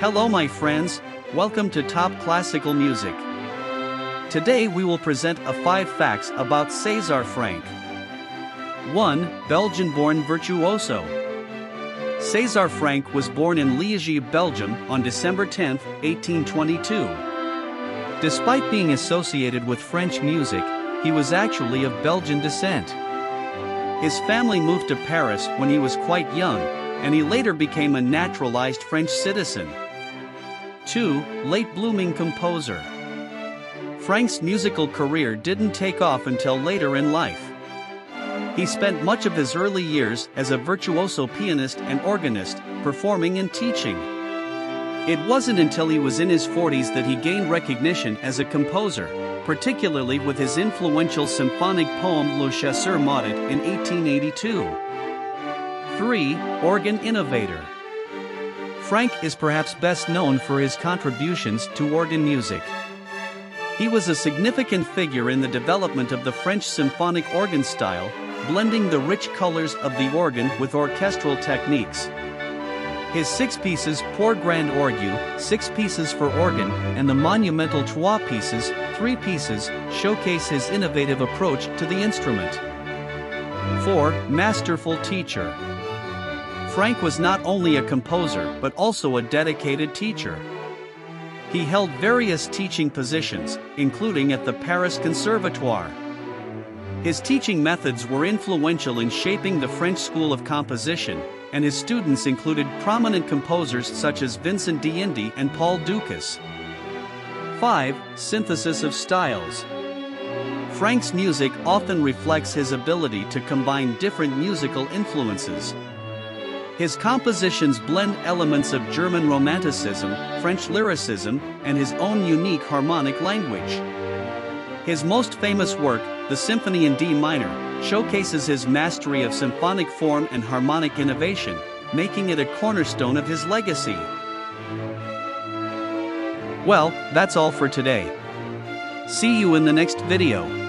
Hello, my friends, welcome to Top Classical Music. Today we will present a 5 facts about César Franck. 1. Belgian born virtuoso. César Franck was born in Liège, Belgium on December 10, 1822. Despite being associated with French music, he was actually of Belgian descent. His family moved to Paris when he was quite young, and he later became a naturalized French citizen. 2. Late blooming composer. Franck's musical career didn't take off until later in life. He spent much of his early years as a virtuoso pianist and organist, performing and teaching. It wasn't until he was in his 40s that he gained recognition as a composer, particularly with his influential symphonic poem Le Chasseur Maudit in 1882. 3. Organ Innovator Franck is perhaps best known for his contributions to organ music. He was a significant figure in the development of the French symphonic organ style, blending the rich colors of the organ with orchestral techniques. His six pieces Pour Grand Orgue, six pieces for organ, and the monumental Trois pieces, three pieces, showcase his innovative approach to the instrument. 4. Masterful Teacher Franck was not only a composer but also a dedicated teacher. He held various teaching positions, including at the Paris Conservatoire. His teaching methods were influential in shaping the French school of composition, and his students included prominent composers such as Vincent d'Indy and Paul Dukas. 5. Synthesis of styles. Franck's music often reflects his ability to combine different musical influences. His compositions blend elements of German Romanticism, French lyricism, and his own unique harmonic language. His most famous work, the Symphony in D minor, showcases his mastery of symphonic form and harmonic innovation, making it a cornerstone of his legacy. Well, that's all for today. See you in the next video.